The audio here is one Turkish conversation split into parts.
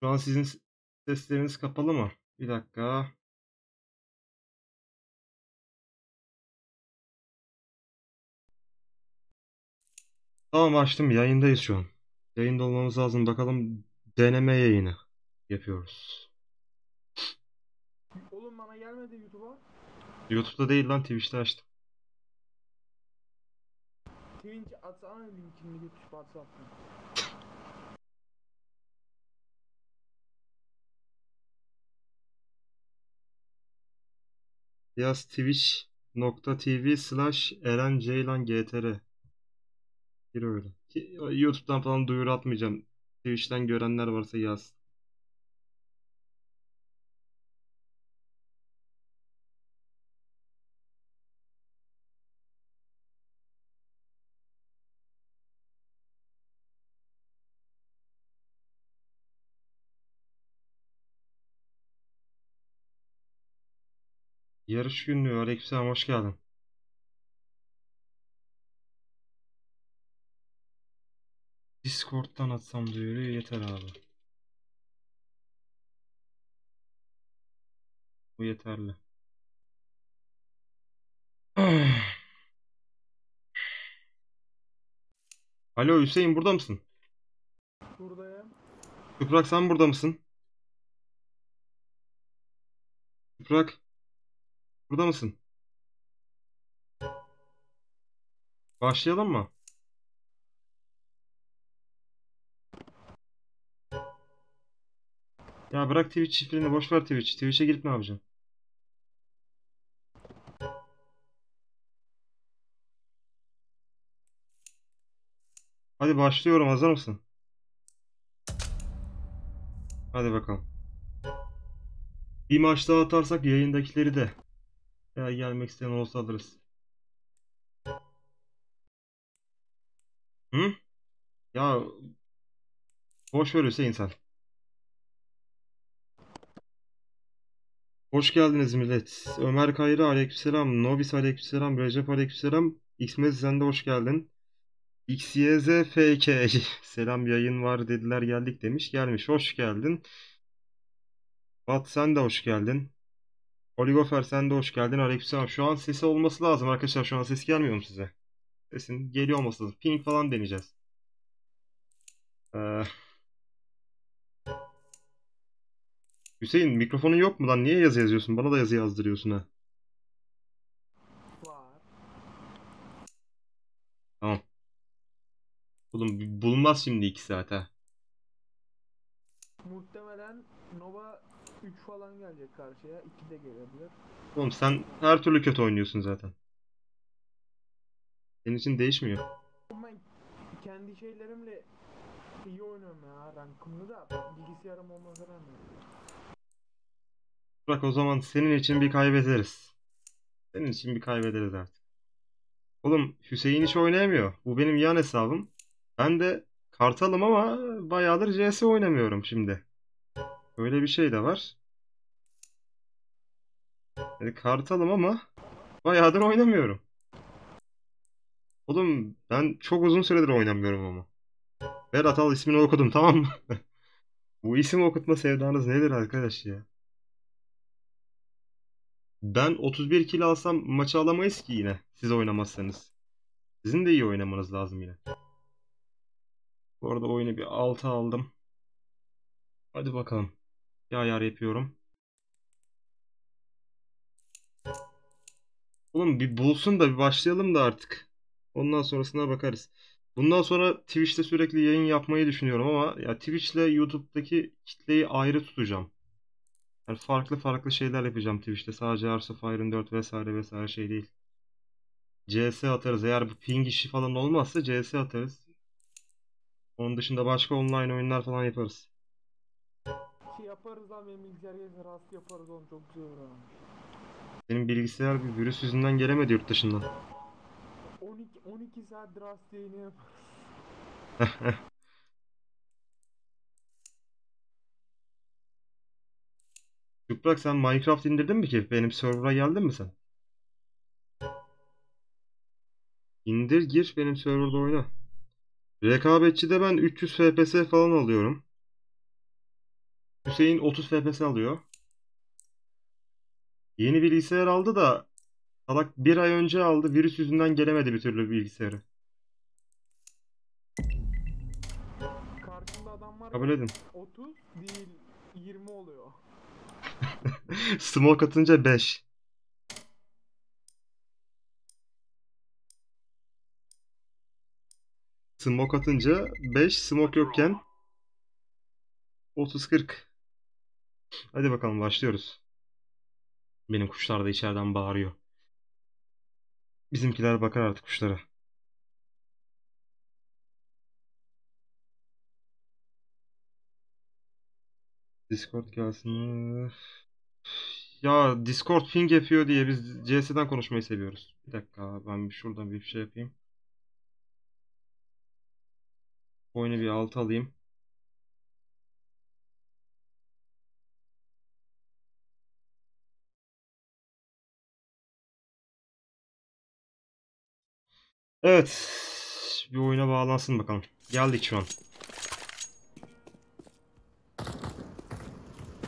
Şu an sizin sesleriniz kapalı mı? Bir dakika. Tamam açtım. Yayındayız şu an. Yayında olmamız lazım. Bakalım deneme yayını yapıyoruz. Oğlum bana gelmedi YouTube'a. YouTube'da değil lan Twitch'te açtım. Twitch atsana linkini YouTube WhatsApp'tan. Yaz twitch.tv slash Eren Ceylan GTR. Bir öyle. Ki- YouTube'dan falan duyuru atmayacağım. Twitch'ten görenler varsa yaz. Yarış günlüğü. Aleykümselam hoş geldin. Discord'dan atsam duyuruyu yeter abi. Bu yeterli. Alo Hüseyin burada mısın? Buradayım. Toprak sen burada mısın? Toprak burada mısın? Başlayalım mı? Ya bırak Twitch şifreni boş ver Twitch. Twitch'e girip ne yapacaksın? Hadi başlıyorum hazır mısın? Hadi bakalım. Bir maç daha atarsak yayındakileri de ya gelmek isteyen olsa alırız. Hı? Ya boş ver Hüseyin sen. Hoş geldiniz millet. Ömer Kayra aleykümselam. Nobis aleykümselam. Recep aleykümselam. Xmez sen de hoş geldin. XYZFK selam yayın var dediler geldik demiş. Gelmiş hoş geldin. Bat sen de hoş geldin. Oligofer sen de hoş geldin. Aleykümselam. Şu an sesi olması lazım arkadaşlar. Şu an ses gelmiyor mu size? Sesin geliyor olması lazım. Ping falan deneyeceğiz. Ee, Hüseyin mikrofonun yok mu lan? Niye yazı yazıyorsun? Bana da yazı yazdırıyorsun ha. Tamam. Oğlum bulunmaz şimdi 2 saat ha. 3 falan gelecek karşıya. 2 de gelebilir. Oğlum sen her türlü kötü oynuyorsun zaten. Senin için değişmiyor. Ama kendi şeylerimle iyi oynuyorum ya rankımda da bilgisayarım olmasa rağmen. Bırak o zaman senin için bir kaybederiz. Senin için bir kaybederiz artık. Oğlum Hüseyin hiç oynayamıyor. Bu benim yan hesabım. Ben de Kartalım ama bayağıdır CS oynamıyorum şimdi. Öyle bir şey de var. Yani Kartalım ama bayağıdır oynamıyorum. Oğlum ben çok uzun süredir oynamıyorum ama. Berat al ismini okudum tamam mı? Bu isim okutma sevdanız nedir arkadaş ya? Ben 31 kill alsam maçı alamayız ki yine siz oynamazsanız. Sizin de iyi oynamanız lazım yine. Bu arada oyunu bir 6 aldım. Hadi bakalım. Bir ayar yapıyorum. Oğlum bir bulsun da bir başlayalım da artık. Ondan sonrasına bakarız. Bundan sonra Twitch'te sürekli yayın yapmayı düşünüyorum ama ya Twitch ile YouTube'daki kitleyi ayrı tutacağım. Yani farklı farklı şeyler yapacağım Twitch'te. Sadece Hearts of Iron 4 vesaire vesaire şey değil. CS atarız. Eğer bu ping işi falan olmazsa CS atarız. Onun dışında başka online oyunlar falan yaparız. Şey yaparız lan benim bilgisayar gelirse rast yaparız oğlum çok güzel olur ha. Benim bilgisayar bir virüs yüzünden gelemedi yurt dışından. 12 12 saat rast yayını yaparız. Toprak sen Minecraft indirdin mi ki? Benim server'a geldin mi sen? İndir gir benim serverda oyna. Rekabetçide ben 300 FPS falan alıyorum. Hüseyin 30 FPS alıyor. Yeni bilgisayar aldı da salak bir ay önce aldı. Virüs yüzünden gelemedi bir türlü bilgisayarı. Karşında adam var Kabul edin. 30 değil 20 oluyor. Smoke atınca 5. Smoke atınca 5, smoke yokken 30-40. Hadi bakalım başlıyoruz. Benim kuşlar da içeriden bağırıyor. Bizimkiler bakar artık kuşlara. Discord gelsin. Ya Discord ping yapıyor diye biz CS'den konuşmayı seviyoruz. Bir dakika ben bir şuradan bir şey yapayım. Oyunu bir alt alayım. Evet. Bir oyuna bağlansın bakalım. Geldik şu an.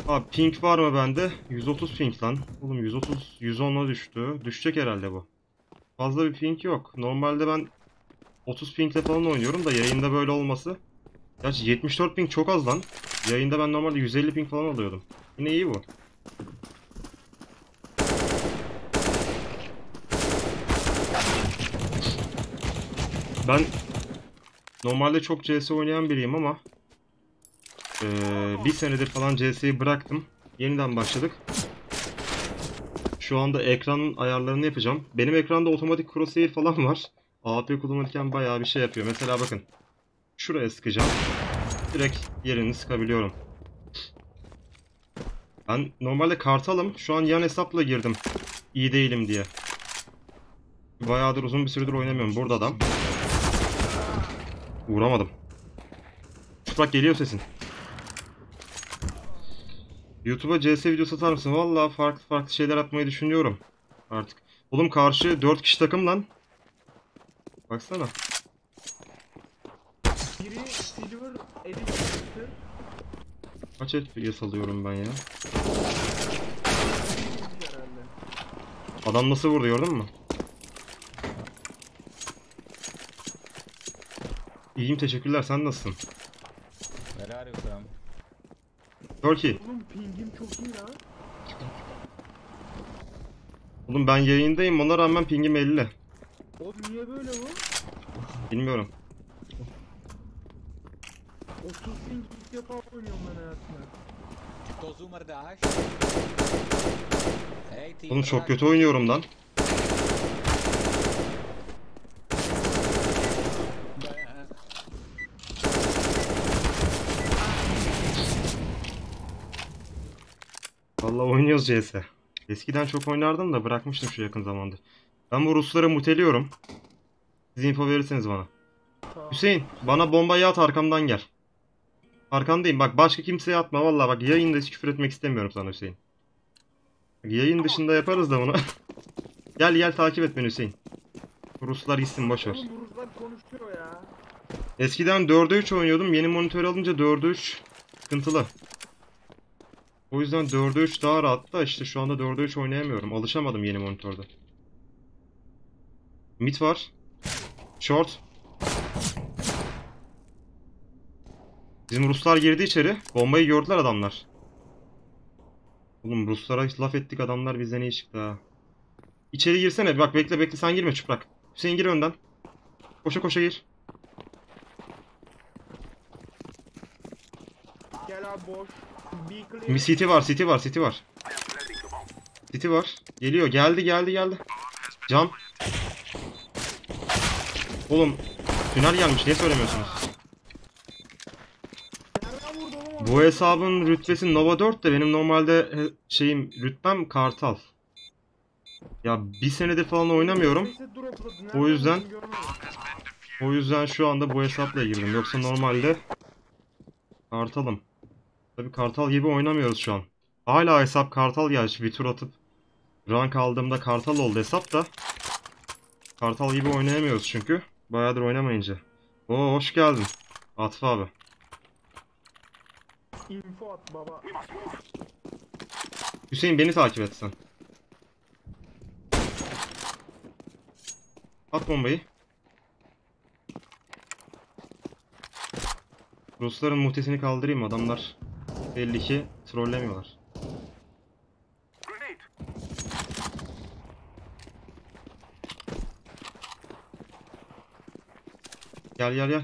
Abi ping var mı bende? 130 ping lan. Oğlum 130 110'a düştü. Düşecek herhalde bu. Fazla bir ping yok. Normalde ben 30 pingle falan oynuyorum da yayında böyle olması. Gerçi 74 ping çok az lan. Yayında ben normalde 150 ping falan alıyordum. Yine iyi bu. Ben normalde çok CS oynayan biriyim ama eee, bir senedir falan CS'yi bıraktım. Yeniden başladık. Şu anda ekranın ayarlarını yapacağım. Benim ekranda otomatik crosshair falan var. AP kullanırken bayağı bir şey yapıyor. Mesela bakın. Şuraya sıkacağım. Direkt yerini sıkabiliyorum. Ben normalde kartalım. Şu an yan hesapla girdim. İyi değilim diye. Bayağıdır uzun bir süredir oynamıyorum. Burada adam. Vuramadım. Çıplak geliyor sesin. YouTube'a CS videosu atar mısın? Valla farklı farklı şeyler atmayı düşünüyorum. Artık. Oğlum karşı 4 kişi takım lan. Baksana. Biri silver editor. Kaç FPS alıyorum ben ya? Adam nasıl vurdu gördün mü? İyiyim teşekkürler sen nasılsın? You from? Turkey. Oğlum pingim çok iyi lan. Oğlum ben yayındayım ona rağmen pingim 50. Oğlum niye böyle bu? Bilmiyorum. 30 ping ilk defa oynuyorum ben hayatımda. Oğlum çok kötü oynuyorum lan. Vallahi oynuyoruz CS. Eskiden çok oynardım da bırakmıştım şu yakın zamanda. Ben bu Rusları muteliyorum. Siz info verirseniz bana. Tamam. Hüseyin bana bombayı at arkamdan gel. Arkandayım bak başka kimseye atma vallahi bak yayında hiç küfür etmek istemiyorum sana Hüseyin. Bak, yayın dışında yaparız da bunu. gel gel takip et beni Hüseyin. Ruslar gitsin boş ver. Oğlum bu Ruslar konuşuyor ya. Eskiden 4'e 3 oynuyordum. Yeni monitör alınca 4'e 3 sıkıntılı. O yüzden 4'e 3 daha rahat da işte şu anda 4'e 3 oynayamıyorum. Alışamadım yeni monitörde. Mid var. Short. Bizim Ruslar girdi içeri. Bombayı gördüler adamlar. Oğlum Ruslara laf ettik adamlar bizden iyi çıktı ha. İçeri girsene. Bak bekle bekle sen girme çıplak. Hüseyin gir önden. Koşa koşa gir. Gel abi boş. Bir City var, City var, City var. City var. Geliyor. Geldi, geldi, geldi. Cam. Oğlum, tünel gelmiş. Niye söylemiyorsunuz? Bu hesabın rütbesi Nova 4 de benim normalde şeyim rütbem Kartal. Ya bir senedir falan oynamıyorum. O yüzden-. O yüzden şu anda bu hesapla girdim. Yoksa normalde Kartalım. Tabi Kartal gibi oynamıyoruz şu an. Hala hesap Kartal gerçi bir tur atıp rank aldığımda Kartal oldu hesap da. Kartal gibi oynayamıyoruz çünkü. Bayağıdır oynamayınca. Oo hoş geldin. Atıf abi. info at baba. Hüseyin beni takip et sen. At bombayı. Rusların muhtesini kaldırayım adamlar belli ki trollemiyorlar. Gel gel gel.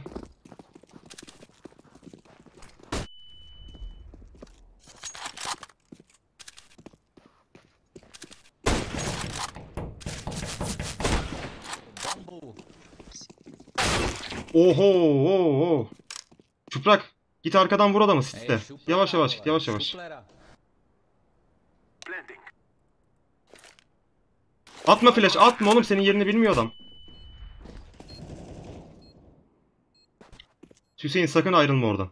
Oho, oho. Çuprak, git arkadan vur adamı siste. Yavaş yavaş git, yavaş yavaş. Atma flash, atma oğlum senin yerini bilmiyor adam. Hüseyin sakın ayrılma oradan.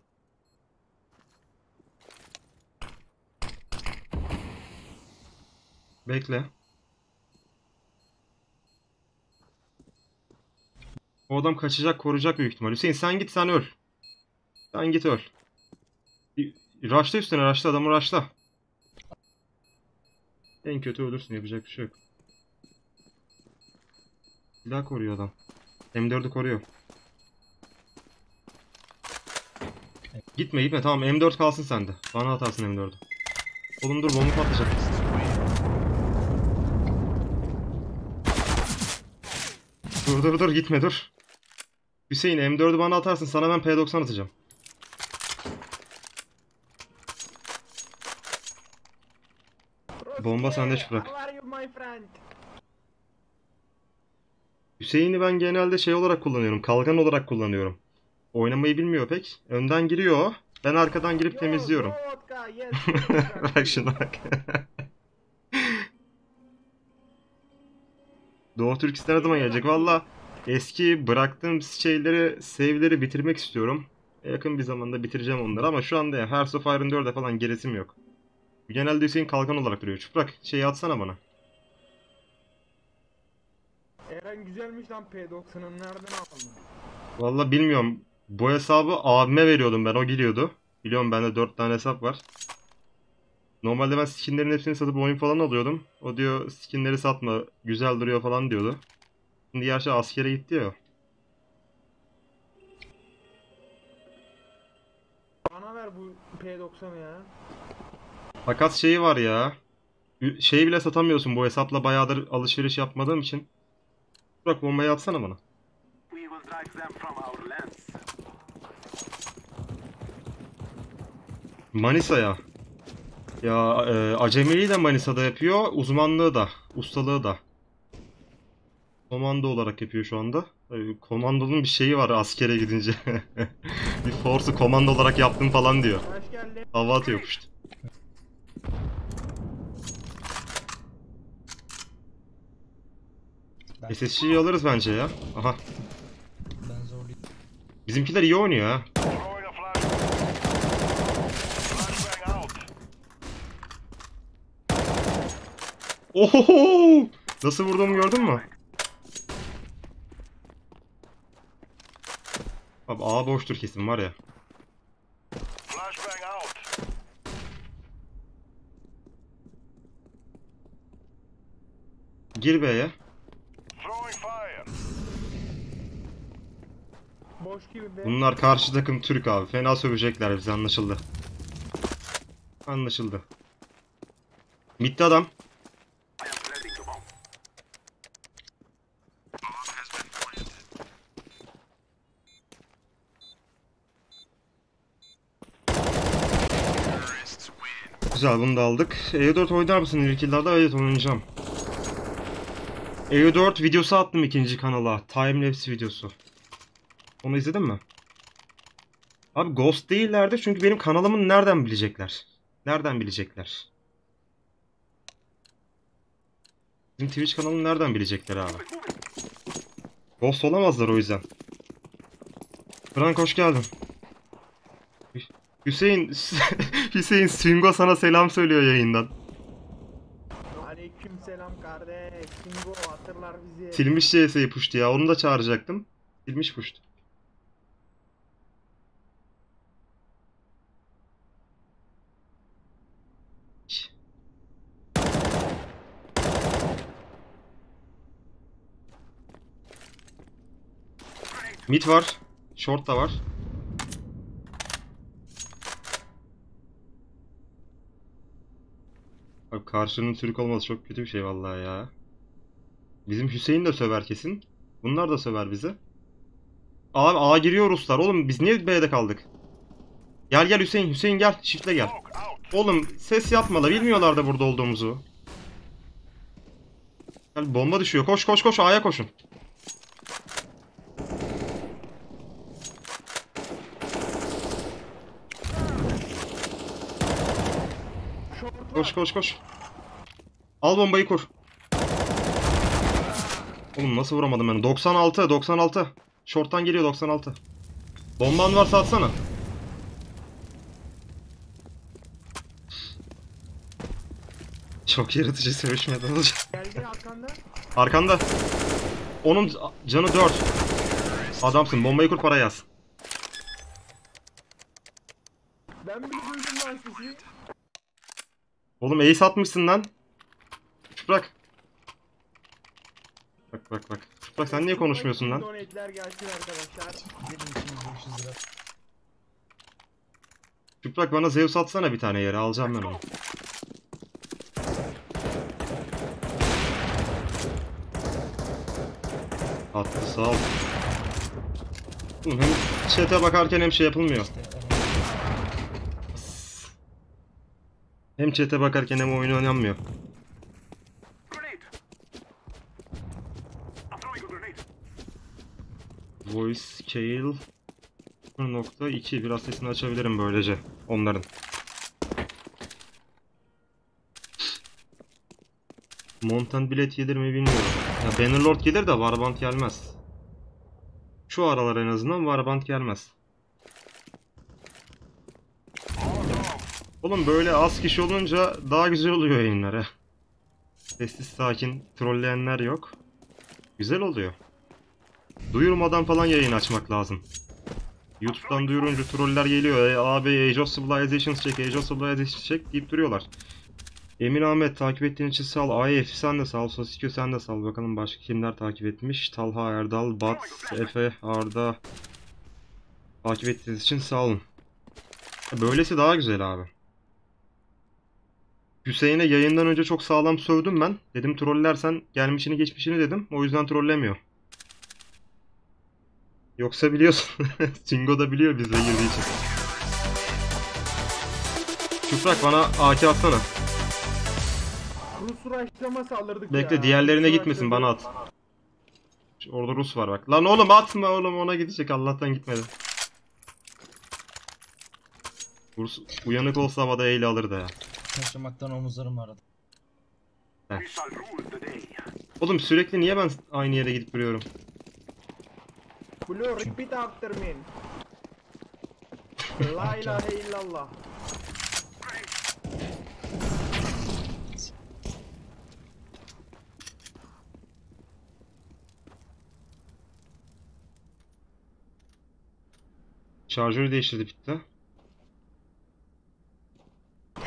Bekle. O adam kaçacak, koruyacak büyük ihtimal. Hüseyin sen git, sen öl. Sen git öl. Raşla üstüne, raşla adamı raşla. En kötü ölürsün, yapacak bir şey yok. Silah koruyor adam. M4'ü koruyor. Gitme gitme tamam M4 kalsın sende. Bana atarsın M4'ü. Oğlum dur bomba patlayacak. Dur dur dur gitme dur. Hüseyin M4'ü bana atarsın sana ben P90 atacağım. Bomba sende friend? Hüseyin'i ben genelde şey olarak kullanıyorum. Kalkan olarak kullanıyorum. Oynamayı bilmiyor pek. Önden giriyor. Ben arkadan girip Yo, temizliyorum. bak şuna bak. Doğu Türkistan ne zaman gelecek? Valla eski bıraktığım şeyleri, save'leri bitirmek istiyorum. Yakın bir zamanda bitireceğim onları ama şu anda ya Hearts of Iron 4'e falan geresim yok. Genelde Hüseyin kalkan olarak duruyor. Çıprak şeyi atsana bana. Eren güzelmiş lan P90'ın nereden aldın? Valla bilmiyorum. Bu hesabı abime veriyordum ben. O giriyordu. Biliyorum bende 4 tane hesap var. Normalde ben skinlerin hepsini satıp oyun falan alıyordum. O diyor skinleri satma güzel duruyor falan diyordu. Şimdi gerçi askere gitti ya. Bana ver bu P90'ı ya. Fakat şeyi var ya. Şeyi bile satamıyorsun bu hesapla bayağıdır alışveriş yapmadığım için. Bırak bombayı atsana bana. Manisa'ya. Ya e, acemiliği de Manisa'da yapıyor, uzmanlığı da, ustalığı da. Komando olarak yapıyor şu anda. E, komandonun bir şeyi var askere gidince. bir force'u komando olarak yaptım falan diyor. Hoş geldin. Hava atıyor Ben, SSG'yi alırız bence ya. Aha. ben zorlayayım. Bizimkiler iyi oynuyor ha. Throwing a flash. Flashbang out. Oho! Nasıl vurduğumu gördün mü? Abi A boştur kesin var ya. Gir B'ye. Boş gibi be. Bunlar karşı takım Türk abi. Fena sövecekler bize anlaşıldı. Anlaşıldı. Bitti adam. Güzel bunu da aldık. EU4 oynar mısın ilk yıllarda? Evet oynayacağım. EU4 videosu attım ikinci kanala. Timelapse videosu. Onu izledin mi? Abi Ghost değillerdi çünkü benim kanalımın nereden bilecekler? Nereden bilecekler? Bizim Twitch kanalını nereden bilecekler abi? Ghost olamazlar o yüzden. Frank hoş geldin. Hü- Hüseyin Hüseyin Swingo sana selam söylüyor yayından. Aleyküm selam kardeş. Kingo hatırlar bizi. Silmiş CS'yi puştu ya. Onu da çağıracaktım. Silmiş puştu. Mid var. Short da var. Abi karşının Türk olması çok kötü bir şey vallahi ya. Bizim Hüseyin de söver kesin. Bunlar da söver bizi. Abi A giriyor Ruslar. Oğlum biz niye B'de kaldık? Gel gel Hüseyin. Hüseyin gel. Shift'le gel. Oğlum ses yapma da bilmiyorlar da burada olduğumuzu. Gel bomba düşüyor. Koş koş koş A'ya koşun. Koş koş koş. Al bombayı kur. Oğlum nasıl vuramadım ben? 96 96. Short'tan geliyor 96. Bomban varsa atsana. Çok yaratıcı sevişmeden olacak. Geldi arkanda. Arkanda. Onun canı 4. Adamsın. Bombayı kur para yaz. Ben bile duydum lan sesi. Oğlum ace atmışsın lan. Çıprak. Bak bak bak. Çıprak sen niye konuşmuyorsun lan? Donate'ler gelsin arkadaşlar. Benim için 500 lira. Çıprak bana Zeus atsana bir tane yere alacağım ben onu. Attı sağ ol. Hem chat'e bakarken hem şey yapılmıyor. İşte adam Hem chat'e bakarken hem oyun oynanmıyor. Voice scale 0.2 biraz sesini açabilirim böylece onların. Montan bilet gelir mi bilmiyorum. Ya Bannerlord gelir de Warband gelmez. Şu aralar en azından Warband gelmez. Oğlum böyle az kişi olunca daha güzel oluyor yayınlar ha. Sessiz sakin trolleyenler yok. Güzel oluyor. Duyurmadan falan yayın açmak lazım. YouTube'dan duyurunca troller geliyor. E, abi Age of Civilizations çek, Age of Civilizations çek deyip duruyorlar. Emin Ahmet takip ettiğin için sağ ol. AF sen de sağ ol. Sosikyo sen de sağ ol. Bakalım başka kimler takip etmiş. Talha Erdal, Bat, Efe, Arda. Takip ettiğiniz için sağ olun. Böylesi daha güzel abi. Hüseyin'e yayından önce çok sağlam sövdüm ben. Dedim trollersen gelmişini geçmişini dedim. O yüzden trollemiyor. Yoksa biliyorsun. Singo da biliyor bizle girdiği için. Çuprak bana AK atsana. Rus rushlama saldırdık Bekle ya. diğerlerine Rus gitmesin bana at. Orada Rus var bak. Lan oğlum atma oğlum ona gidecek Allah'tan gitmedi. Rus uyanık olsa havada eyle alır da ya. Taşımaktan omuzlarım aradı. Oğlum sürekli niye ben aynı yere gidip duruyorum? Blue repeat after me. La ilahe illallah. Şarjörü değiştirdi bitti.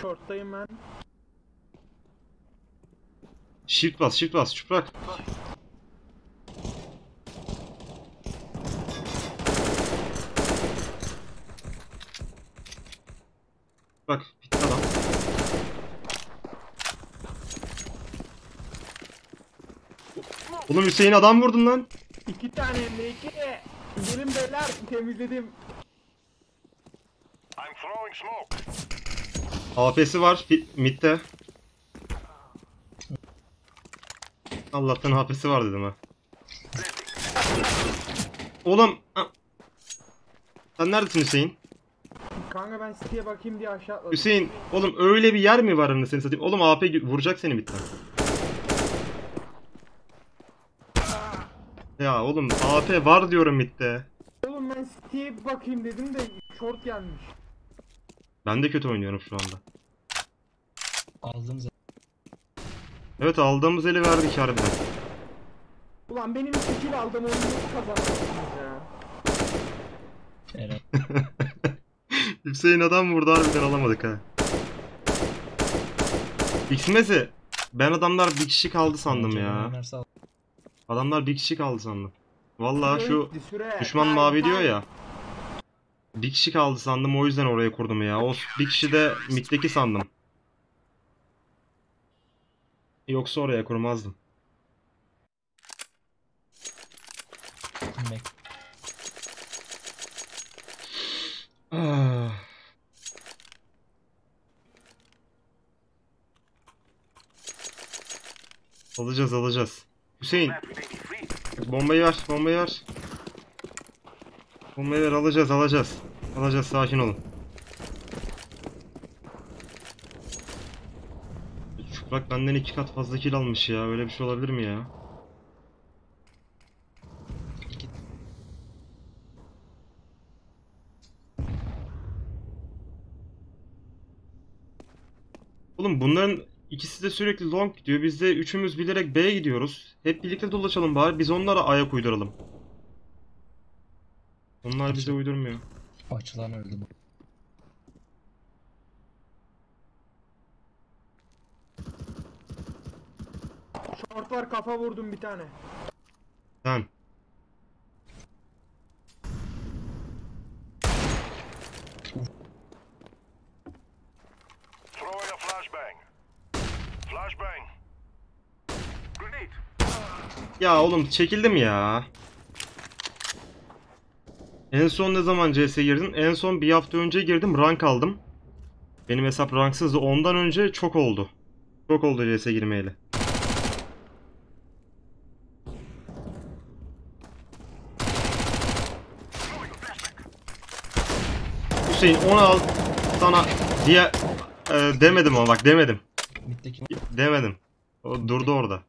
Short'tayım ben. Shift bas, shift bas, çuprak. Bak, bitti adam. Oğlum Hüseyin adam vurdun lan. İki tane hem iki. Gelin beyler temizledim. I'm throwing smoke. AP'si var midde. Allah'tan AP'si var dedim ha. Oğlum. Sen neredesin Hüseyin? Kanka ben siteye bakayım diye aşağı atladım. Hüseyin, oğlum öyle bir yer mi var anasını satayım? Oğlum AP vuracak seni midden. Ya oğlum AP var diyorum midde. Oğlum ben siteye bakayım dedim de short gelmiş. Ben de kötü oynuyorum şu anda. Aldığım zaman Evet aldığımız eli verdik harbiden. Ulan benim kill aldım onu nasıl kazandınız ya? Eren. Hüseyin adam vurdu harbiden alamadık ha. Xmezi ben adamlar bir kişi kaldı sandım ya. Adamlar bir kişi kaldı sandım. Vallahi şu düşman mavi diyor ya. Bir kişi kaldı sandım o yüzden oraya kurdum ya. O bir kişi de middeki sandım. Yoksa oraya kurmazdım. Ah. Alacağız alacağız. Hüseyin bombayı ver bombayı ver. Bombayı ver alacağız alacağız. Alacağız sakin olun. Çuprak benden iki kat fazla kill almış ya. Öyle bir şey olabilir mi ya? Oğlum bunların ikisi de sürekli long gidiyor. Biz de üçümüz bilerek B'ye gidiyoruz. Hep birlikte dolaşalım bari. Biz onlara ayak uyduralım. Onlar bize uydurmuyor. Açılan öldü bu. Short var kafa vurdum bir tane. Sen. Throwing a flashbang. Flashbang. Grenade. Ya oğlum çekildim ya. En son ne zaman CS'ye girdin? En son bir hafta önce girdim rank aldım. Benim hesap ranksızdı. Ondan önce çok oldu. Çok oldu CS'ye girmeyeli. Hüseyin onu al sana diye e, demedim ama bak demedim. Demedim. O durdu orada.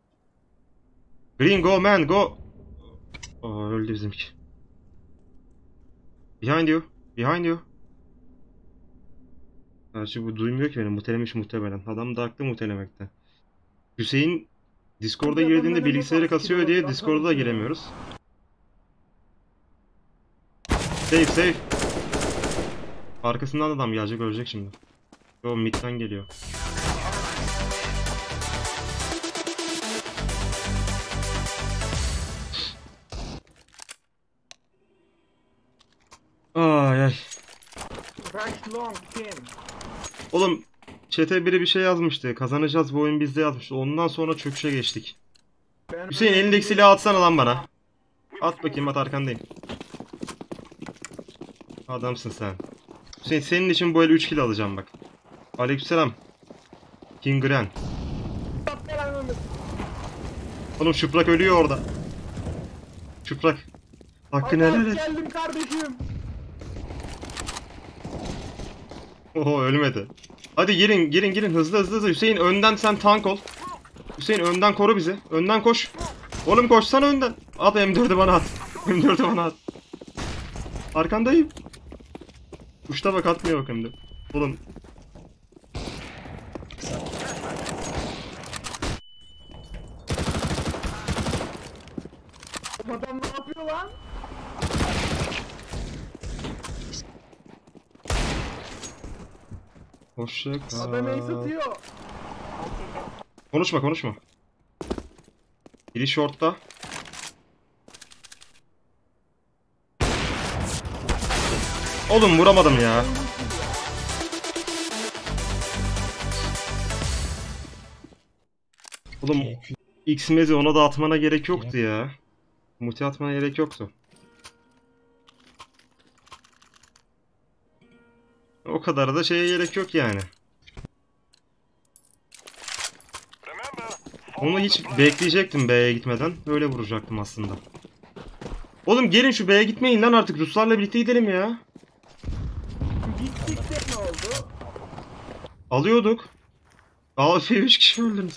Green go man go. Aa öldü bizimki. Behind you. Behind you. Gerçi bu duymuyor ki beni. Mutelemiş muhtemelen. Adam da haklı mutelemekte. Hüseyin Discord'a girdiğinde bilgisayarı kasıyor diye Discord'a da kasıyor. giremiyoruz. Safe safe. Arkasından adam gelecek ölecek şimdi. O midden geliyor. Long team. Oğlum chat'e biri bir şey yazmıştı. Kazanacağız bu oyun bizde yazmıştı. Ondan sonra çöküşe geçtik. Ben Hüseyin elindeki silahı atsana lan bana. At bakayım at arkandayım. Adamsın sen. Hüseyin senin için bu el 3 kill alacağım bak. Aleykümselam. King Gren. Oğlum Şıprak ölüyor orada. Şıprak. Hakkını helal et. Geldim kardeşim. Oho ölmedi. Hadi girin girin girin hızlı hızlı hızlı. Hüseyin önden sen tank ol. Hüseyin önden koru bizi. Önden koş. Oğlum koşsana önden. At M4'ü bana at. M4'ü bana at. Arkandayım. Uçta bak atmıyor bak hem de. Oğlum adam ne yapıyor lan? Hoşça kal. atıyor. Konuşma konuşma. Biri short'ta. Oğlum vuramadım ya. Oğlum Keyifli. X-Mezi ona da atmana gerek yoktu ya. Multi atmana gerek yoktu. O kadar da şeye gerek yok yani. Onu hiç bekleyecektim B'ye gitmeden. Öyle vuracaktım aslında. Oğlum gelin şu B'ye gitmeyin lan artık. Ruslarla birlikte gidelim ya. Gittik de ne oldu? Alıyorduk. Alfa'ya 3 kişi öldünüz.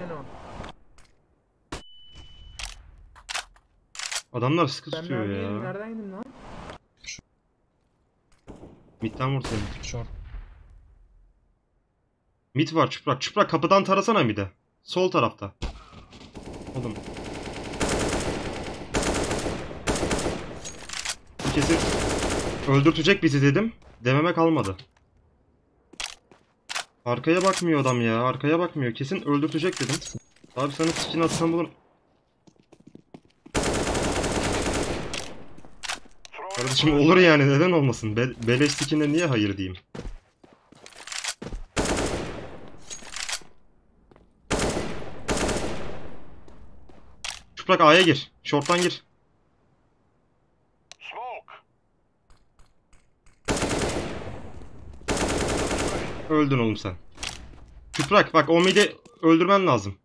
Sen o. Adamlar sıkı Ben tutuyor ya. Nereden indim lan? Mid'den vur seni. Short. Mid var çuprak. Çuprak kapıdan tarasana mid'e. Sol tarafta. Oğlum. Kesin öldürtecek bizi dedim. Dememe kalmadı. Arkaya bakmıyor adam ya. Arkaya bakmıyor. Kesin öldürtecek dedim. Abi sana için atsam bulur. Kardeşim olur yani neden olmasın? Be beleş skin'e niye hayır diyeyim? Çıplak A'ya gir. Short'tan gir. Öldün oğlum sen. Çıplak bak o midi öldürmen lazım.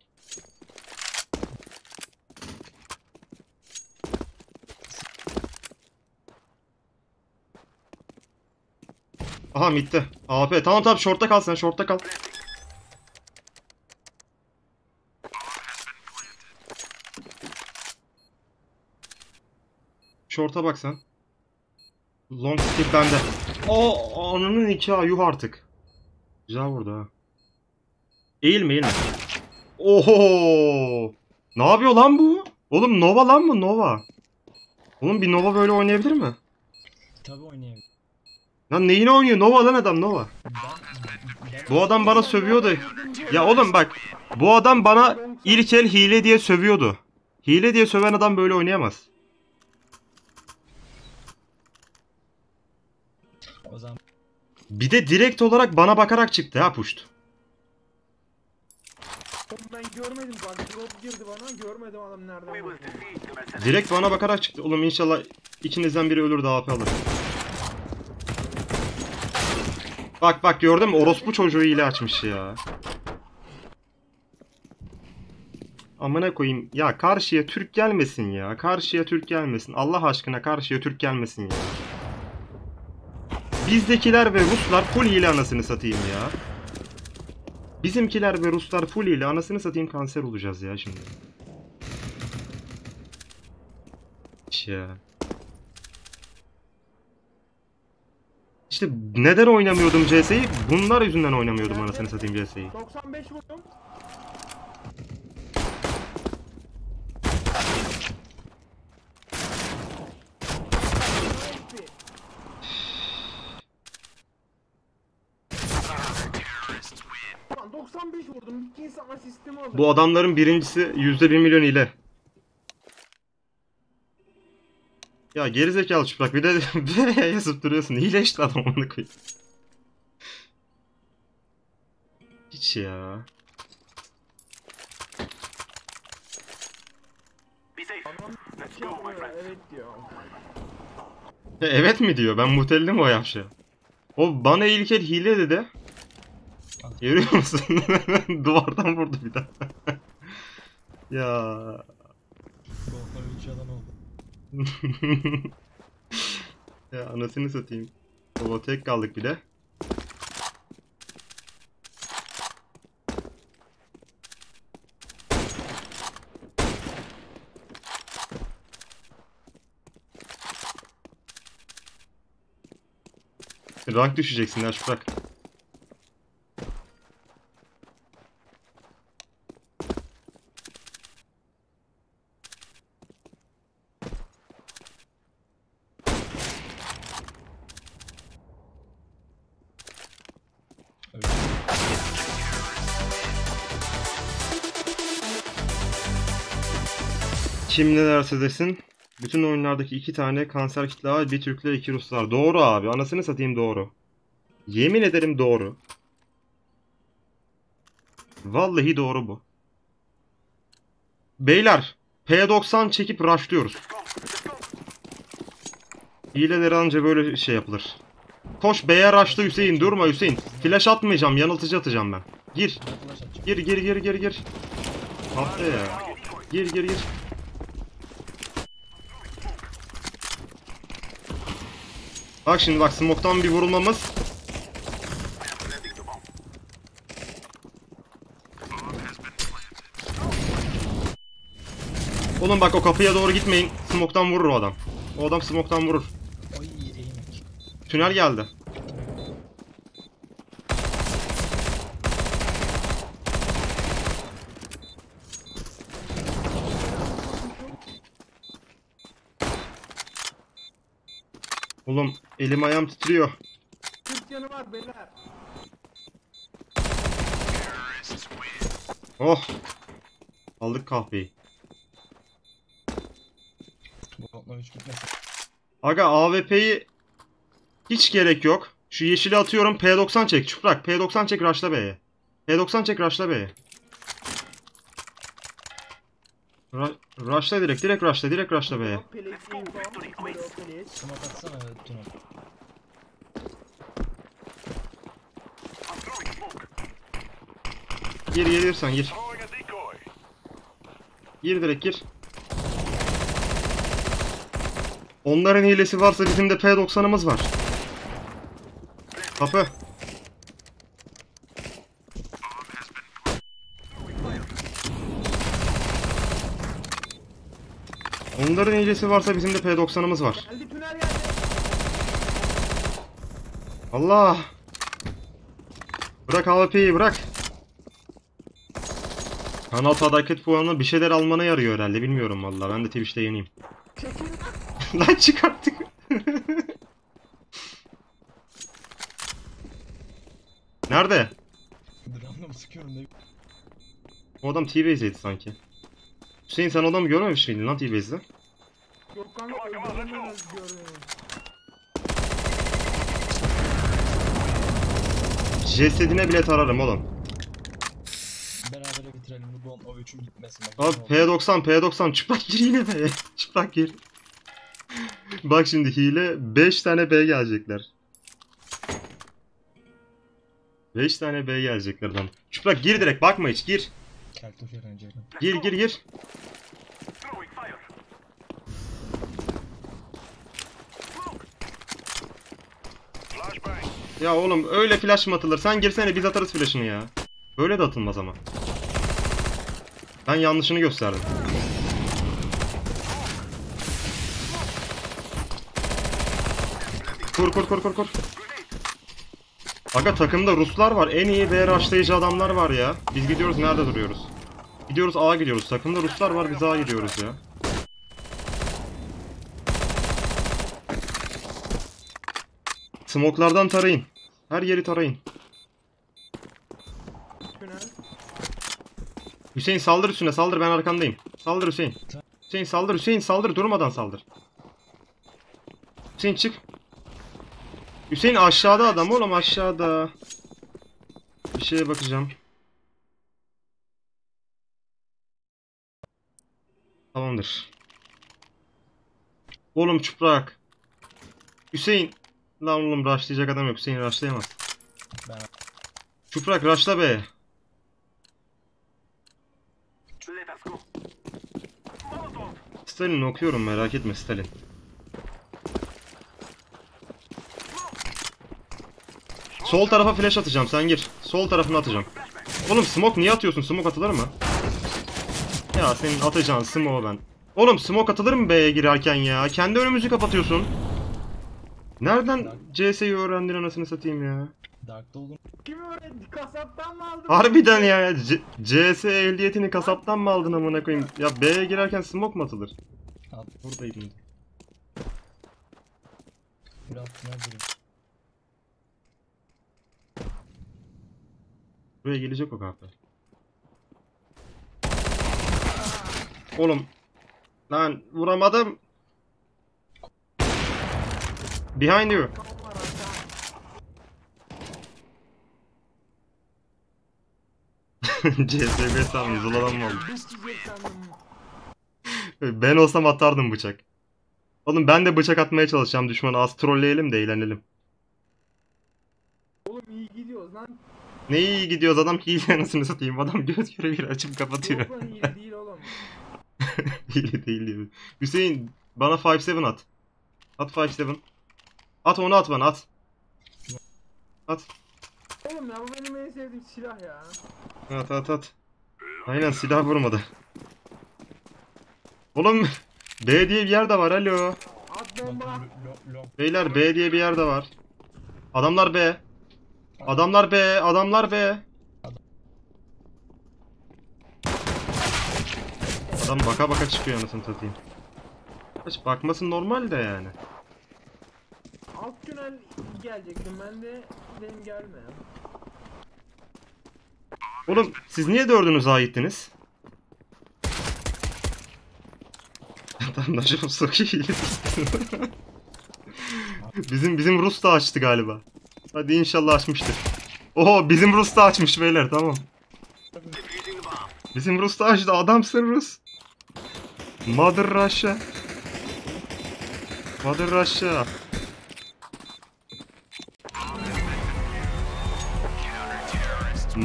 Aha midde. AP. Tamam tamam short'ta kal sen short'ta kal. Short'a bak sen. Long skip bende. O ananın nikahı yuh artık. Güzel vurdu ha. Eğilme eğilme. Oho! Ne yapıyor lan bu? Oğlum Nova lan mı Nova? Oğlum bir Nova böyle oynayabilir mi? Tabi oynayabilir. Lan neyine oynuyor? Nova lan adam Nova. Bu adam bana sövüyordu. Ya oğlum bak. Bu adam bana ilk el hile diye sövüyordu. Hile diye söven adam böyle oynayamaz. o zaman Bir de direkt olarak bana bakarak çıktı ha puşt. Ben görmedim bak drop girdi bana görmedim adam nereden. Direkt bana bakarak çıktı. Oğlum inşallah ikinizden biri ölür de AP alır. Bak bak gördün mü? Orospu çocuğu hile açmış ya. Amına koyayım. Ya karşıya Türk gelmesin ya. Karşıya Türk gelmesin. Allah aşkına karşıya Türk gelmesin ya. Bizdekiler ve Ruslar full hile anasını satayım ya. Bizimkiler ve Ruslar full hile anasını satayım kanser olacağız ya şimdi. Ya. İşte neden oynamıyordum CS'yi? Bunlar yüzünden oynamıyordum anasını satayım CS'yi. 95 vurdum. Lan 95 vurdum. İki insan asistimi aldı. Bu adamların birincisi %1 milyon ile. Ya gerizekalı çıplak bir de bir de yazıp duruyorsun. Hile işte adam onu koyayım. Hiç ya. Evet. E, evet mi diyor? Ben mutellim o yavşa. O bana ilk el hile dedi. Görüyor musun? Duvardan vurdu bir daha. ya. 3 yalan oldu. ya anasını satayım. Baba tek kaldık bir de. Rank düşeceksin ya bırak. Kim ne derse desin. Bütün oyunlardaki iki tane kanser kitle var. Bir Türkler iki Ruslar. Doğru abi. Anasını satayım doğru. Yemin ederim doğru. Vallahi doğru bu. Beyler. P90 çekip rushlıyoruz. Hileleri anca böyle şey yapılır. Koş B'ye rushla Hüseyin. Durma Hüseyin. Flash atmayacağım. Yanıltıcı atacağım ben. Gir. Gir gir gir gir gir. Hafta ya. Gir gir gir. Bak şimdi bak smoke'tan bir vurulmamız. Oğlum bak o kapıya doğru gitmeyin. Smoke'tan vurur o adam. O adam smoke'tan vurur. Tünel geldi. Oğlum elim ayağım titriyor. 40 yanı var beyler. Oh. Aldık kahveyi. Bu Gold'la 3 bitmesin. Aga AWP'yi hiç gerek yok. Şu yeşili atıyorum. P90 çek. Çıprak. P90 çek rushla B'ye. P90 çek rushla B'ye. Ra- Rushla direkt. Direkt rushla. Direkt rushla B'ye. Throwing smoke. Gir gir gir gir. Direkt gir. Onların hilesi varsa bizim de P90'ımız var. Kapı. Onların hilesi varsa bizim de P90'ımız var. Geldi tünel geldi. Allah! Bırak AWP'yi bırak. Kanal sadakat puanı bir şeyler almana yarıyor herhalde bilmiyorum valla ben de Twitch'te yeniyim. Çekil. Lan çıkarttık. Nerede? Dramla mı sıkıyorum ne? O adam T-Base'ydi sanki. Hüseyin sen o adamı görmemiş miydin lan T-Base'de? Yok kanka öldürdüm ben özgürlüğünü. Cesedine bile tararım oğlum. Beraber bitirelim bu Gold'la 3'ün gitmesin. Bak, Abi ne oldu? P90 P90 çıplak gir yine be. çıplak gir. Bak şimdi hile 5 tane B gelecekler. 5 tane B gelecekler lan. Çıplak gir direkt bakma hiç gir. Gir gir gir. Throwing fire. Smoke. Flashbang. Ya oğlum öyle flash mı atılır? Sen girsene biz atarız flash'ını ya. Böyle de atılmaz ama. Ben yanlışını gösterdim. Kur kur kur kur kur. Aga takımda Ruslar var. En iyi B rushlayıcı adamlar var ya. Biz gidiyoruz nerede duruyoruz? Gidiyoruz A gidiyoruz. Takımda Ruslar var biz A gidiyoruz ya. Smoklardan tarayın. Her yeri tarayın. Hüseyin saldır üstüne saldır ben arkandayım. Saldır Hüseyin. Hüseyin saldır Hüseyin saldır durmadan saldır. Hüseyin çık. Hüseyin aşağıda adam oğlum aşağıda. Bir şeye bakacağım. Tamamdır. Oğlum çıprak. Hüseyin. Lan oğlum rushlayacak adam yok. Hüseyin rushlayamaz. Ben Çıprak rushla be. Stalin okuyorum merak etme Stalin. Sol tarafa flash atacağım sen gir. Sol tarafına atacağım. Oğlum smoke niye atıyorsun? Smoke atılır mı? Ya senin atacağın smoke ben. Oğlum smoke atılır mı B'ye girerken ya? Kendi önümüzü kapatıyorsun. Nereden CS'yi öğrendin anasını satayım ya? Dark'ta oldum. Kim öğrendi? Kasaptan mı aldın? Harbiden ya. C- CS ehliyetini kasaptan mı aldın amına koyayım? Ya B'ye girerken smoke mu atılır? At. Buradaydım. Bir attın her biri. Buraya gelecek o kahve. Oğlum. Lan vuramadım. Behind you. CSB sandım zuladan mı. Ben olsam atardım bıçak. Oğlum ben de bıçak atmaya çalışacağım düşmanı. Az trolleyelim de eğlenelim. Oğlum iyi gidiyoruz lan. Ne iyi gidiyoruz adam hile anasını satayım. Adam göz göre bir açıp kapatıyor. Yok lan iyi değil oğlum. hile değil diyor. Hüseyin bana 5-7 at. At 5-7. At onu at bana at. At. Oğlum ya bu benim en sevdiğim silah ya. At at at. Aynen silah vurmadı. Oğlum B diye bir yer de var alo. At bomba. Beyler B diye bir yer de var. Adamlar B. Adamlar B. Adamlar B. Adam baka baka çıkıyor anasını satayım. Kaç bakmasın normal de yani. Tünel gelecektim ben de dedim gelme. Oğlum siz niye dördünüz A gittiniz? Tamam çok iyi. bizim bizim Rus da açtı galiba. Hadi inşallah açmıştır. Oho bizim Rus da açmış beyler tamam. Bizim Rus da açtı adamsın Rus. Mother Russia. Mother Russia.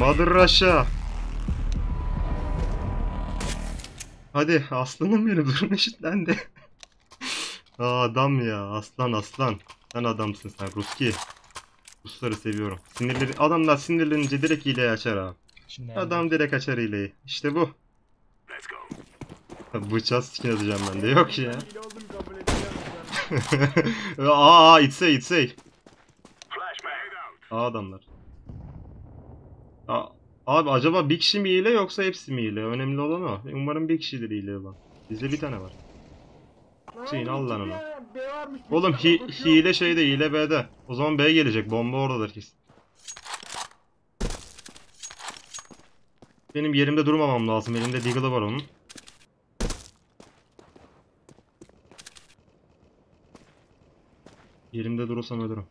Mother Russia. Hadi aslanım benim durum eşitlendi. Aa, adam ya aslan aslan. Sen adamsın sen Ruski. Rusları seviyorum. Sinirleri adamlar sinirlenince direkt hileyi açar ha. Şimdi Adam direkt açar hileyi. İşte bu. Let's go. Bıçağı skin atacağım ben de. Yok ya. Aa aa itsey itsey. Flashbang. out. Aa adamlar. Abi acaba bir kişi mi hile yoksa hepsi mi hile? Önemli olan o. Umarım bir kişidir hile olan. Bizde bir tane var. Oğlum, al lan onu. Oğlum hi koşuyor. hile şeyde hile B'de. O zaman B gelecek. Bomba oradadır kesin. Benim yerimde durmamam lazım. Elimde Deagle'ı var onun. Yerimde durursam ölürüm.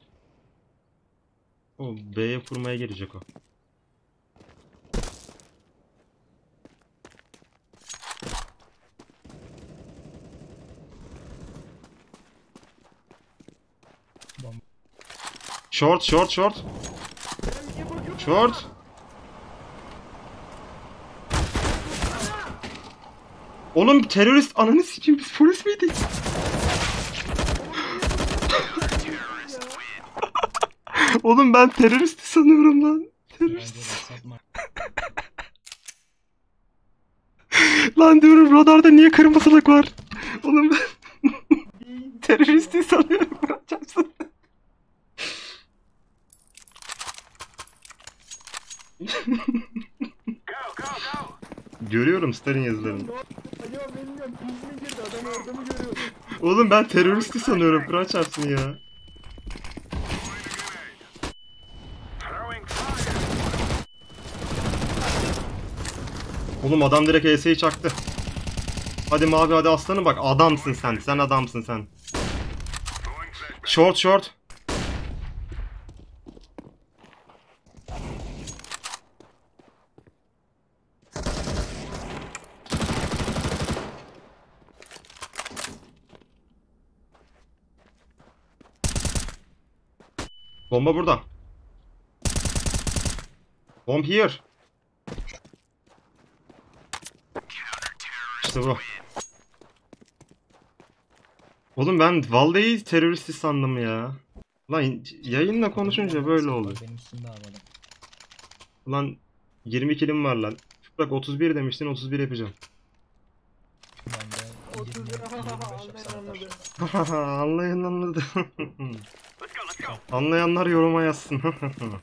O B'ye kurmaya gelecek o. Bomba. Short short short. Short. Oğlum terörist ananı sikeyim biz polis miydik? Oğlum ben teröristi sanıyorum lan. Terörist. Lan diyorum radarda niye kırmızılık var? Oğlum ben teröristi sanıyorum. Bırakacaksın. Go, go, go. Görüyorum Stalin yazılarını. Acaba benim diyorum ping mi girdi adam orada mı görüyordu? Oğlum ben teröristi sanıyorum. Kur'an çarpsın ya. Oğlum adam direkt ES'yi çaktı. Hadi mavi hadi aslanım bak adamsın sen. Sen adamsın sen. Short short. Bomba burada. Bomb here. İşte bu. Oğlum ben vallahi teröristi sandım ya. Lan yayınla konuşunca böyle oluyor. Ulan 20 kilim var lan. Bak 31 demiştin 31 yapacağım. Ben de 30 20, lira 25 anlayan yapsam Anlayanlar yoruma yazsın. Anlamda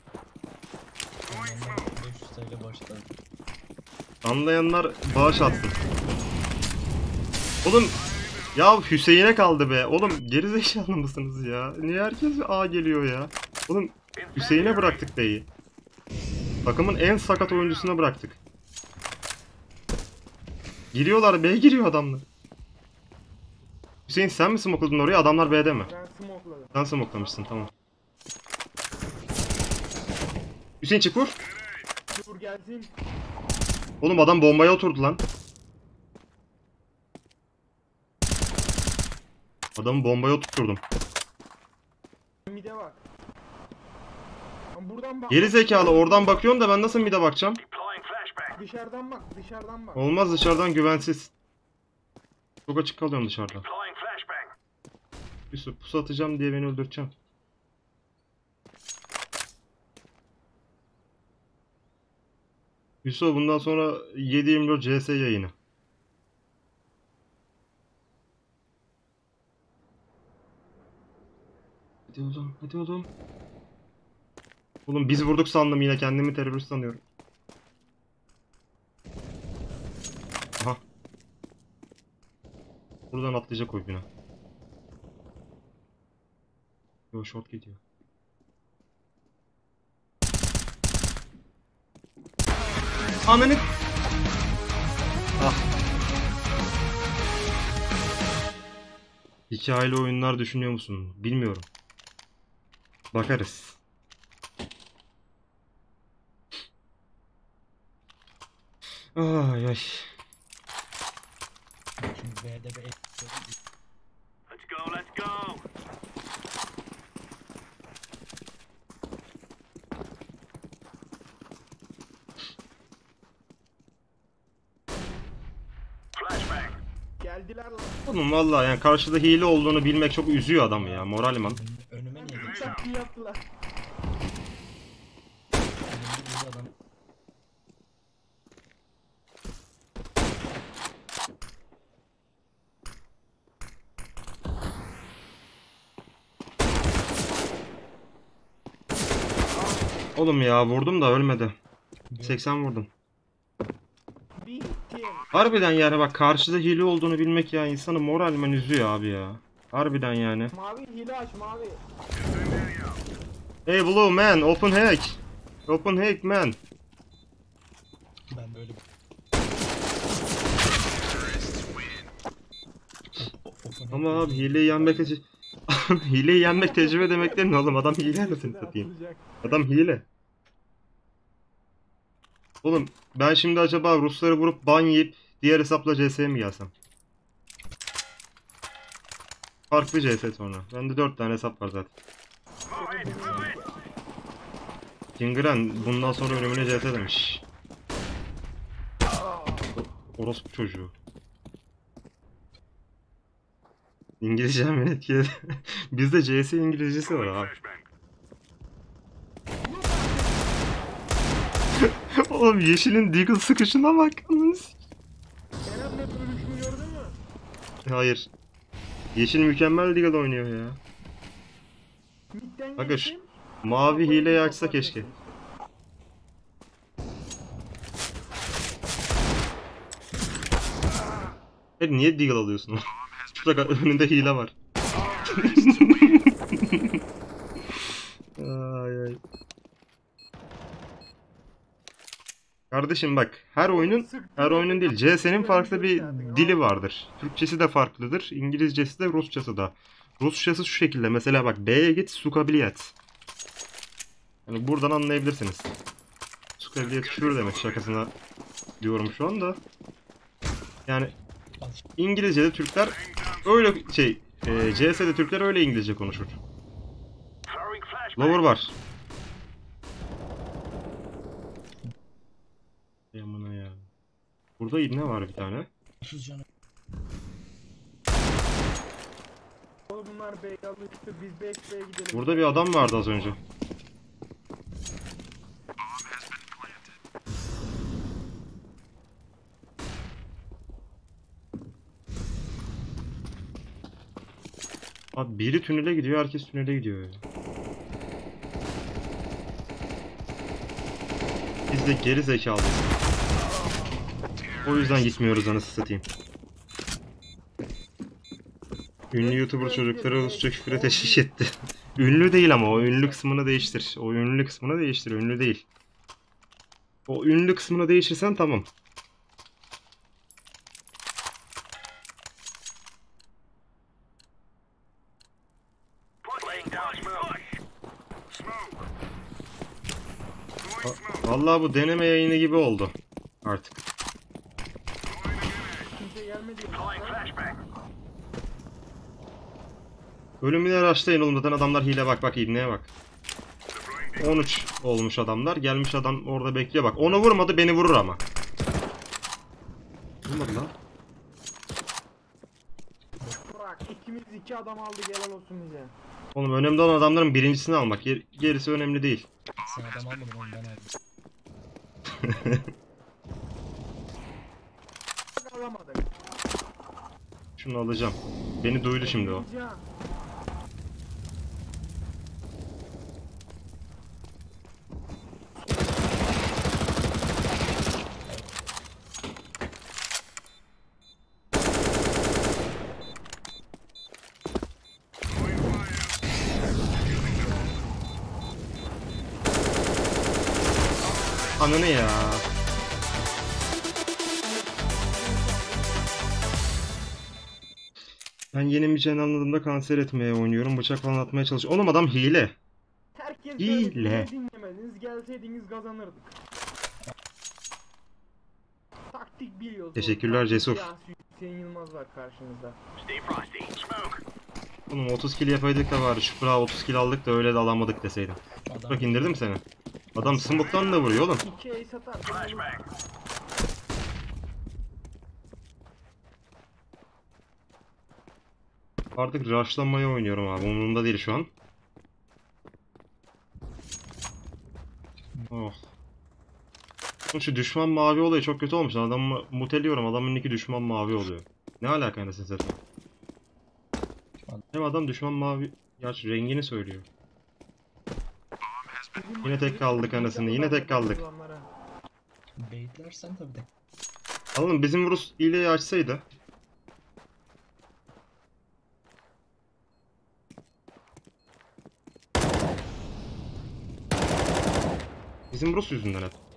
500 TL başladı. Anlayanlar bağış atsın. Oğlum ya Hüseyin'e kaldı be. Oğlum gerizekalı mısınız ya? Niye herkes A geliyor ya? Oğlum Hüseyin'e bıraktık B'yi. Takımın en sakat oyuncusuna bıraktık. Giriyorlar B giriyor adamlar. Hüseyin sen mi smokladın oraya? Adamlar B'de mi? Ben smokeladım. Sen smoklamışsın tamam. Hüseyin çık vur. Dur gelsin. Oğlum adam bombaya oturdu lan. Adamı bombaya oturtturdum. Mide bak. Lan buradan bak. Geri zekalı oradan bakıyorsun da ben nasıl mide bakacağım? Dışarıdan bak dışarıdan bak. Olmaz dışarıdan güvensiz. Çok açık kalıyorum dışarıda. Flashbang. Yusuf pusu atacağım diye beni öldürteceksin. Yusuf bundan sonra 7-24 CS yayını. Hadi oğlum, hadi oğlum. Oğlum biz vurduk sandım yine kendimi terörist sanıyorum. Aha. Buradan atlayacak oyuna. Yo short gidiyor. Ananı... Ah. Hikayeli oyunlar düşünüyor musun? Bilmiyorum. Bakarız. Ay ay. Let's go, let's go. Flashbang. Geldiler lan. Oğlum vallahi yani karşıda hile olduğunu bilmek çok üzüyor adamı ya. Moralman. önüme niye geçiyor? Çok iyi yaptılar. Oğlum ya vurdum da ölmedi. 80 vurdum. Harbiden yani bak karşıda hile olduğunu bilmek ya insanı moralmen üzüyor abi ya. Harbiden yani. Mavi hile aç mavi. Hey blue man open hack. Open hack man. Ben böyle Ama abi hileyi yenmek hileyi yenmek tecrübe demek değil mi oğlum? Adam hile anasını satayım. Adam hile. Oğlum ben şimdi acaba Rusları vurup ban yiyip diğer hesapla CS'ye mi gelsem? Farklı CS sonra. Bende 4 tane hesap var zaten. Kingren bundan sonra ölümüne CS demiş. Orospu çocuğu. İngilizce mi etkiledi? Bizde CS İngilizcesi var abi. Flashbang. Oğlum yeşilin Deagle sıkışına bak. Kerem? Hayır. Yeşil mükemmel Deagle oynuyor ya. Midden Aga şu-. Mavi hileyi açsa keşke. E niye Deagle alıyorsun? Şurada önünde hile var. Kardeşim bak her oyunun her oyunun değil CS'nin farklı bir dili vardır. Türkçesi de farklıdır. İngilizcesi de Rusçası da. Rusçası şu şekilde mesela bak B'ye git sukabiliyet. Yani buradan anlayabilirsiniz. Sukabiliyet küfür demek şakasına diyorum şu anda. Yani. İngilizce'de Türkler öyle şey e, CS'de Türkler öyle İngilizce konuşur. Lower var. Yamına ya. Burada ibne var bir tane. 30 canı. Oğlum bunlar B'ye alıştı biz 5 B'ye gidelim. Burada bir adam vardı az önce. Abi biri tünele gidiyor, herkes tünele gidiyor ya. De geri zekalıyız. O yüzden gitmiyoruz anasını satayım. Ünlü YouTuber çocukları Rusça küfüre teşvik etti. ünlü değil ama o ünlü kısmını değiştir. O ünlü kısmını değiştir, ünlü değil. O ünlü kısmını değiştirsen tamam. Push. Laying down smoke. Smoke. Throwing smoke. Vallahi bu deneme yayını gibi oldu. Artık. Ölümüne araçlayın oğlum zaten adamlar hile bak bak ibneye bak. Deploying 13 olmuş adamlar. Gelmiş adam orada bekliyor bak. Onu vurmadı beni vurur ama. Vurmadı lan. Bırak ikimiz iki adam aldı helal olsun bize. Oğlum önemli olan adamların birincisini almak. Ger- Gerisi önemli değil. Sen adam almadın oğlum ben aldım. Şunu alacağım. Beni duydu şimdi o. Ananı ya. Ben yenilmeyeceğini anladığımda kanser etmeye oynuyorum. Bıçak falan atmaya çalışıyorum. Oğlum adam hile. Herkes İyi böyle le. dinlemediniz. Gelseydiniz kazanırdık. Taktik biliyoruz. Teşekkürler Cesur. Hüseyin Yılmaz var karşınızda. Stay frosty. Smoke. Oğlum 30 kill yapaydık da bari. Şu bra 30 kill aldık da öyle de alamadık deseydim. Adam Bak indirdim seni. Adam smoke'tan da vuruyor oğlum. Ace atar. Artık rushlanmaya oynuyorum abi. Umurumda değil şu an. Oh. Şu düşman mavi olayı çok kötü olmuş. Adamı muteliyorum. Adamın iki düşman mavi oluyor. Ne alaka anasını satayım. Hem adam düşman mavi... Gerçi rengini söylüyor. Yine tek kaldık anasını. Yine tek kaldık. Baitlersen tabii de. Oğlum bizim Rus hileyi açsaydı. Bizim Rus yüzünden hep.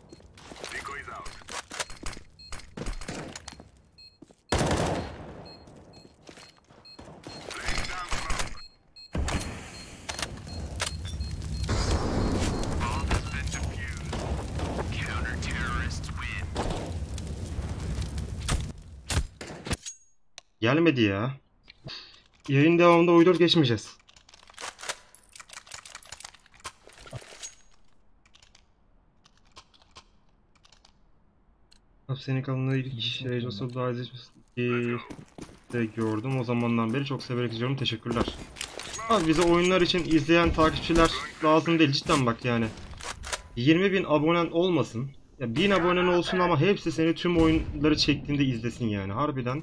Gelmedi ya. Yayın devamında uydur geçmeyeceğiz. Senin kanalında ilk Age of de gördüm. O zamandan beri çok severek izliyorum. Teşekkürler. Abi bize oyunlar için izleyen takipçiler lazım değil. Cidden bak yani. 20 bin abonen olmasın. Ya 1000 abonen olsun ama hepsi seni tüm oyunları çektiğinde izlesin yani. Harbiden.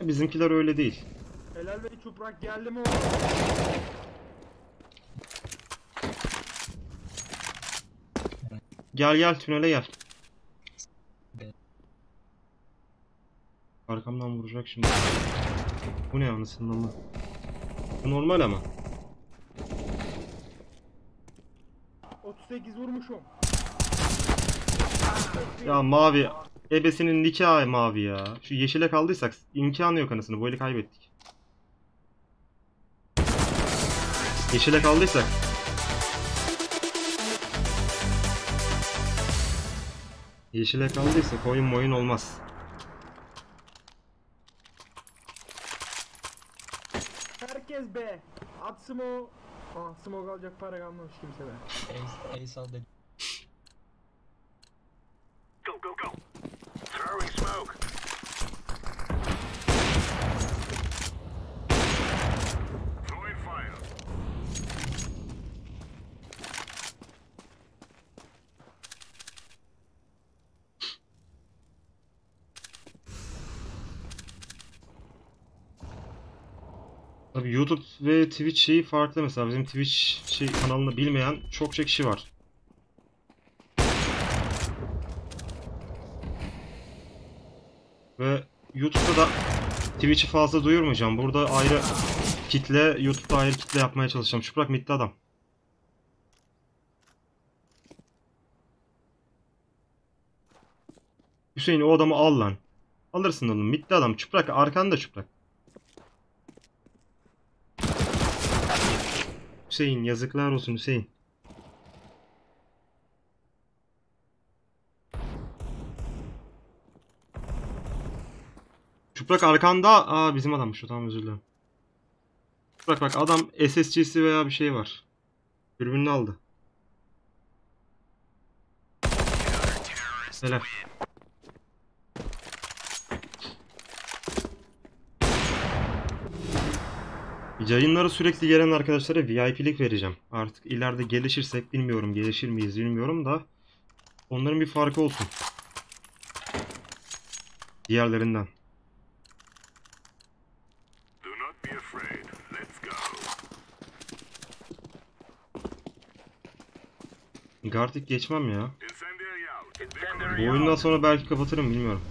Bizimkiler öyle değil. Helal ve çuprak geldi mi Gel gel tünele gel. Arkamdan vuracak şimdi. Bu ne anasının ama. Bu normal ama. 38 vurmuşum. Ya mavi. Ebesinin nikahı mavi ya. Şu yeşile kaldıysak imkanı yok anasını. Bu eli kaybettik. Yeşile kaldıysak. Yeşile kaldıysak oyun oyun olmaz. Herkes B. At smoke. Ah smoke alacak para kalmamış. Ace, ace al dedi. Go, go, go. Throwing smoke. Throwing fire. Tabii YouTube ve Twitch şeyi farklı mesela bizim Twitch şey kanalını bilmeyen çokça kişi var. Ve YouTube'da da Twitch'i fazla duyurmayacağım. Burada ayrı kitle, YouTube'da ayrı kitle yapmaya çalışacağım. Çıplak midde adam. Hüseyin o adamı al lan. Alırsın oğlum. Midde adam. Çıplak. Arkanda çıplak. Hüseyin yazıklar olsun Hüseyin. Çuprak arkanda. Aa bizim adammış o tamam özür dilerim. Çuprak bak adam SSG'si veya bir şey var. Dürbününü aldı. Helal. Yayınlara sürekli gelen arkadaşlara VIP'lik vereceğim. Artık ileride gelişirsek bilmiyorum gelişir miyiz bilmiyorum da onların bir farkı olsun. Diğerlerinden. Do not be afraid. Let's go. Gartic geçmem ya. Bu oyundan sonra belki kapatırım bilmiyorum.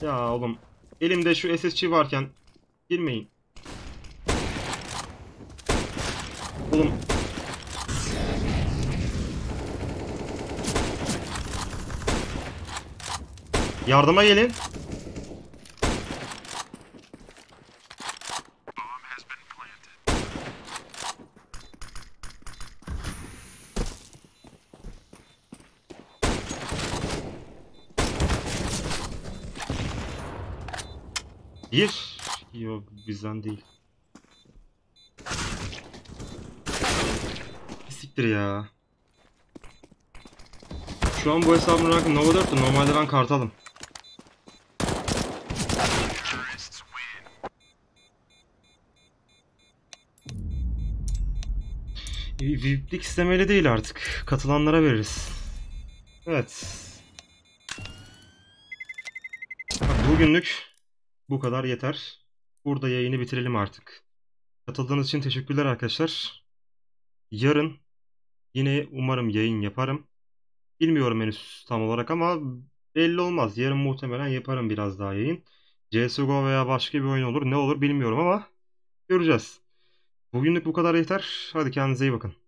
Ya oğlum Elimde şu SSC varken girmeyin. Oğlum. Yardıma gelin. Yok bizden değil. Siktir ya. Şu an bu hesabın rankı Nova 4 de normalde ben Kartal'ım. VIP'lik istemeli değil artık. Katılanlara veririz. Evet. Bugünlük bu kadar yeter. Burada yayını bitirelim artık. Katıldığınız için teşekkürler arkadaşlar. Yarın yine umarım yayın yaparım. Bilmiyorum henüz tam olarak ama belli olmaz. Yarın muhtemelen yaparım biraz daha yayın. CSGO veya başka bir oyun olur. Ne olur bilmiyorum ama göreceğiz. Bugünlük bu kadar yeter. Hadi kendinize iyi bakın.